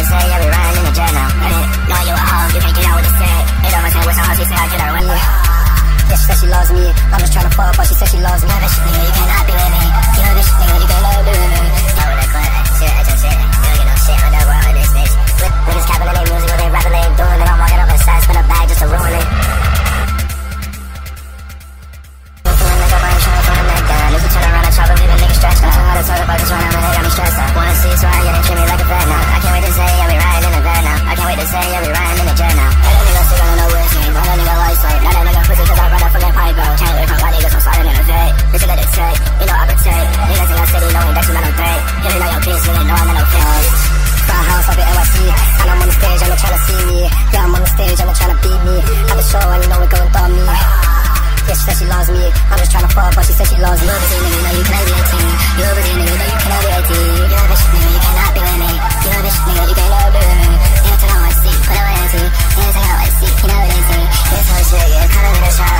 to say, yeah, we riding in the journal. Know you a hoe, you can't get out with the set. It almost ain't with some she said I get her with me. Yeah, she said she loves me. I'm just trying to fuck, but she said she loves me. Nigga, you cannot be with me. You know, bitch, nigga, you can't love me. Know what I call it? Shit, I just said. You don't get no shit on the world in this bitch. Niggas capping in their music, what they rapping, they ain't doing it. I'm walking up the side, spin a bag just to ruin it. And I'm on the stage, I know tryna see me. Yeah, I'm on the stage, I know tryna beat me. At the show, and you know it going through me Yeah, she said she loves me. I'm just tryna fuck, but she said she loves me. You're the you know you can be 18 You're the you know you cannot be 18 You're a bitch nigga, you cannot be with me You're a bitch nigga, you cannot be with me Here's how I see, put away 18 I see, you know it 18 Here's how I see, you're kind of in a shower